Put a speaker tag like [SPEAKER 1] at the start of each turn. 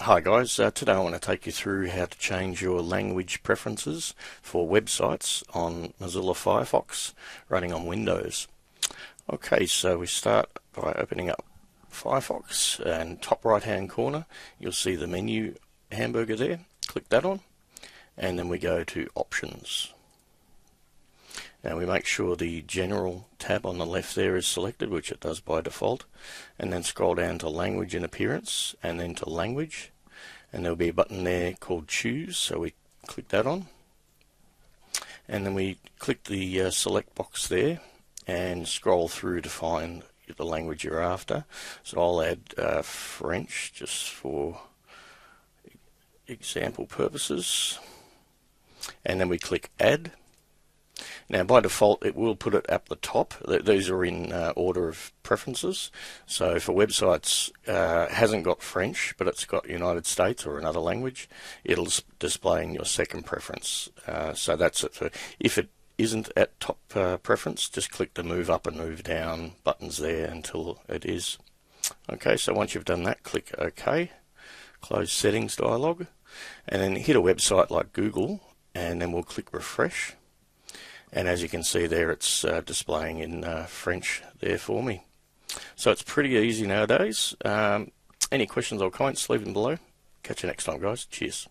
[SPEAKER 1] Hi guys, uh, today I want to take you through how to change your language preferences for websites on Mozilla Firefox running on Windows. Okay, so we start by opening up Firefox and top right hand corner you'll see the menu hamburger there. Click that on and then we go to options. Now we make sure the general tab on the left there is selected, which it does by default, and then scroll down to language and appearance, and then to language, and there'll be a button there called choose, so we click that on, and then we click the uh, select box there, and scroll through to find the language you're after. So I'll add uh, French just for example purposes, and then we click add now, by default, it will put it at the top. These are in uh, order of preferences. So, if a website uh, hasn't got French, but it's got United States or another language, it'll display in your second preference. Uh, so that's it. For, if it isn't at top uh, preference, just click the move up and move down buttons there until it is. Okay, so once you've done that, click OK. Close settings dialog, and then hit a website like Google, and then we'll click refresh and as you can see there it's uh, displaying in uh, French there for me. So it's pretty easy nowadays. Um, any questions or comments leave them below. Catch you next time guys. Cheers.